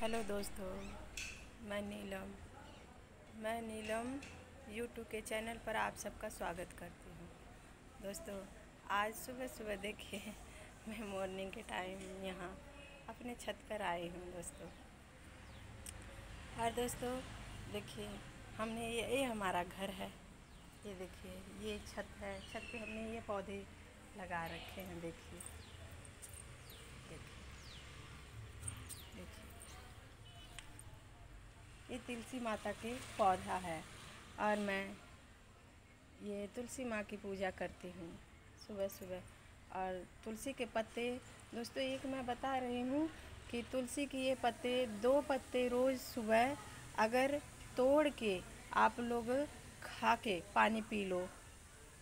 Hello दोस्तों, मैं नीलम। मैं नीलम यूट्यूब के चैनल पर आप सबका स्वागत करती हूँ। दोस्तों, आज सुबह सुबह देखिए, मैं मॉर्निंग के टाइम यहाँ अपने छत पर आई हूँ दोस्तों। और दोस्तों, देखिए, हमने ये ये हमारा घर है। ये देखिए, ये छत है। छत पे हमने ये पौधे लगा रखे हैं, देखिए देखिए देखिए ये तुलसी माता के पौधा है। और मैं ये तुलसी माँ की पूजा करती हूँ सुबह सुबह और तुलसी के पत्ते, दोस्तों, एक मैं बता रही हूँ कि तुलसी के ये पत्ते, दो पत्ते रोज़ सुबह अगर तोड़ के आप लोग खा के पानी पी लो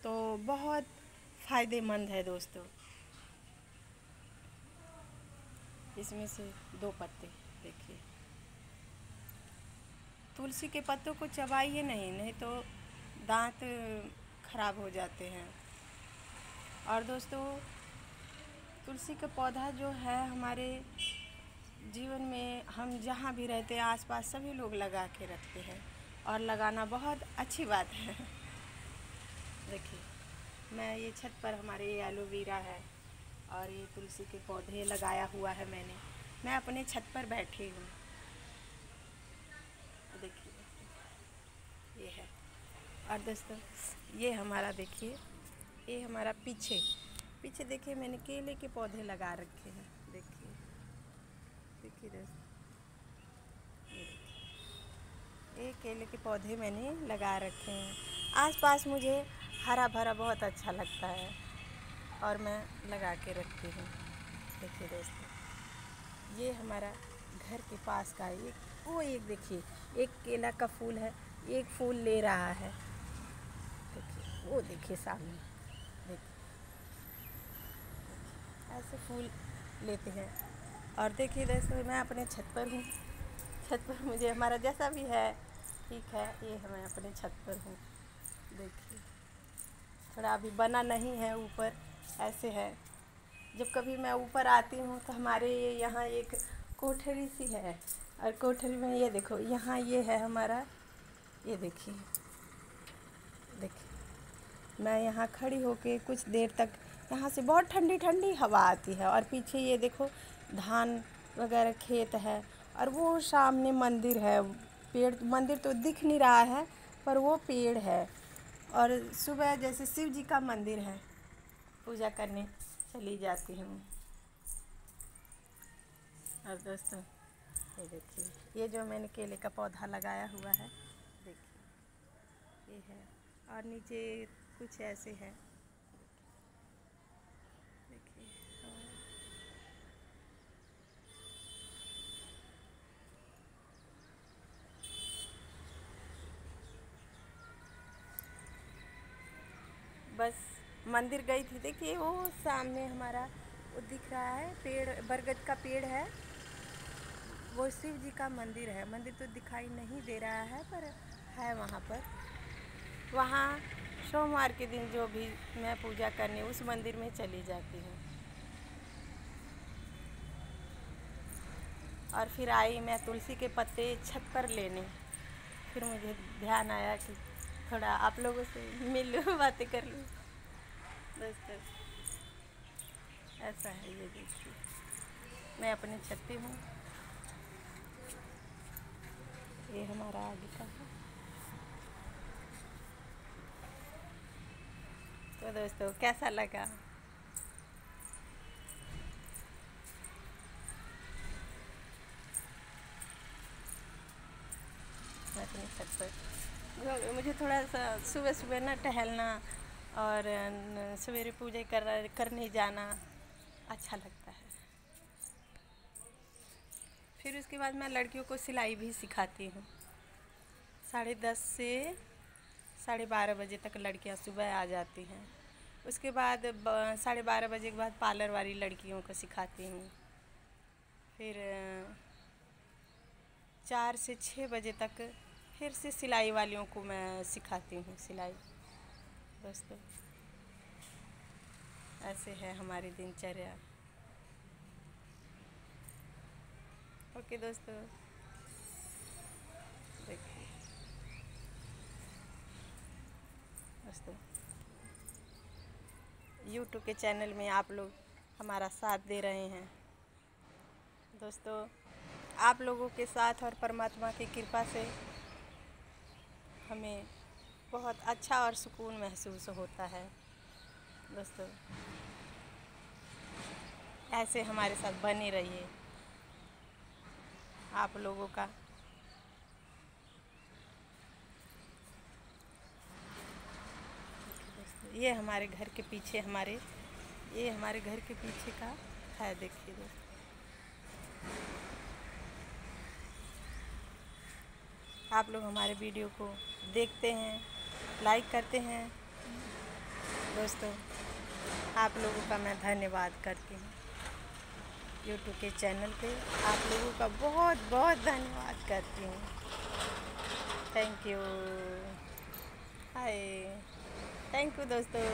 तो बहुत फ़ायदेमंद है दोस्तों। इसमें से दो पत्ते, देखिए। तुलसी के पत्तों को चबाइए नहीं नहीं तो दांत खराब हो जाते हैं। और दोस्तों, तुलसी का पौधा जो है हमारे जीवन में हम जहाँ भी रहते हैं, आसपास सभी लोग लगा के रखते हैं। और लगाना बहुत अच्छी बात है। देखिए, मैं ये छत पर हमारे एलोवेरा है और ये तुलसी के पौधे लगाया हुआ है मैंने। मैं अपने छत पर बैठी हूँ देखिए ये है और दोस्तों ये हमारा देखिए, ये हमारा पीछे। पीछे देखिए, मैंने केले के पौधे लगा रखे हैं। देखिए देखिए दोस्तों। ये केले के पौधे मैंने लगा रखे हैं। आसपास मुझे हरा भरा बहुत अच्छा लगता है और मैं लगा के रखती हूँ। देखिए दोस्तों। ये हमारा घर के पास का एक, वो एक देखिए, एक केला का फूल है, एक फूल ले रहा है। वो देखिए सामने। देखिए। ऐसे फूल लेते हैं। और देखिए दोस्तों मैं अपने छत पर हूँ। छत पर मुझे हमारा जैसा भी है, ठीक है, ये मैं अपने छत पर हूँ। देखिए। थोड़ा अभी बना नहीं है ऊपर, ऐसे है। जब कभी मैं ऊपर आती हूँ तो हमारे ये यहाँ एक कोठरी सी है। और कोठरी में ये देखो, यहाँ ये है हमारा, ये देखिए। देखिए। मैं यहाँ खड़ी होके कुछ देर तक यहाँ से बहुत ठंडी ठंडी हवा आती है और पीछे ये देखो धान वगैरह खेत है और वो सामने मंदिर है। पेड़, मंदिर तो दिख नहीं रहा है, पर वो पेड़ है। और सुबह जैसे शिव जी का मंदिर है, पूजा करने चली जाती हूँ। और दोस्तों, ये देखिए, ये जो मैंने केले का पौधा लगाया हुआ है, देखिए, ये है। और नीचे कुछ ऐसे है। देखिए बस मंदिर गई थी। देखिए, वो सामने हमारा वो दिख रहा है, पेड़, बरगद का पेड़ है। वो शिव जी का मंदिर है। मंदिर तो दिखाई नहीं दे रहा है, पर है वहाँ पर। वहाँ सोमवार के दिन जो भी मैं पूजा करने, उस मंदिर में चली जाती हूँ। और फिर आई मैं तुलसी के पत्ते छत पर लेने। फिर मुझे ध्यान आया कि थोड़ा आप लोगों से मिल बातें कर लूँ। दोस्तों ऐसा है ये देखिए। मैं अपने छत पे हूँ। ये हमारा आगे का है। तो दोस्तों कैसा लगा मुझे थोड़ा सा सुबह सुबह ना टहलना और सवेरे पूजा कर करने जाना अच्छा लगता है फिर उसके बाद मैं लड़कियों को सिलाई भी सिखाती हूँ साढ़े दस से साढ़े बारह बजे तक लड़कियाँ सुबह आ जाती हैं। उसके बाद साढ़े बारह बजे के बाद पार्लर वाली लड़कियों को सिखाती हूँ। फिर चार से छः बजे तक फिर से सिलाई वालियों को मैं सिखाती हूँ सिलाई। दोस्तों ऐसे है हमारी दिनचर्या। ओके दोस्तों देखिए दोस्तों यूट्यूब के चैनल में आप लोग हमारा साथ दे रहे हैं। दोस्तों, आप लोगों के साथ और परमात्मा की कृपा से हमें बहुत अच्छा और सुकून महसूस होता है। दोस्तों, ऐसे हमारे साथ बने रहिए। आप लोगों का ये हमारे घर के पीछे हमारे, ये हमारे घर के पीछे का है, देखिए दोस्तों। आप लोग हमारे वीडियो को देखते हैं, लाइक करते हैं। दोस्तों, आप लोगों का मैं धन्यवाद करती हूँ। यूट्यूब के चैनल पे आप लोगों का बहुत बहुत धन्यवाद करती हूँ। Thank you hi thank you दोस्तों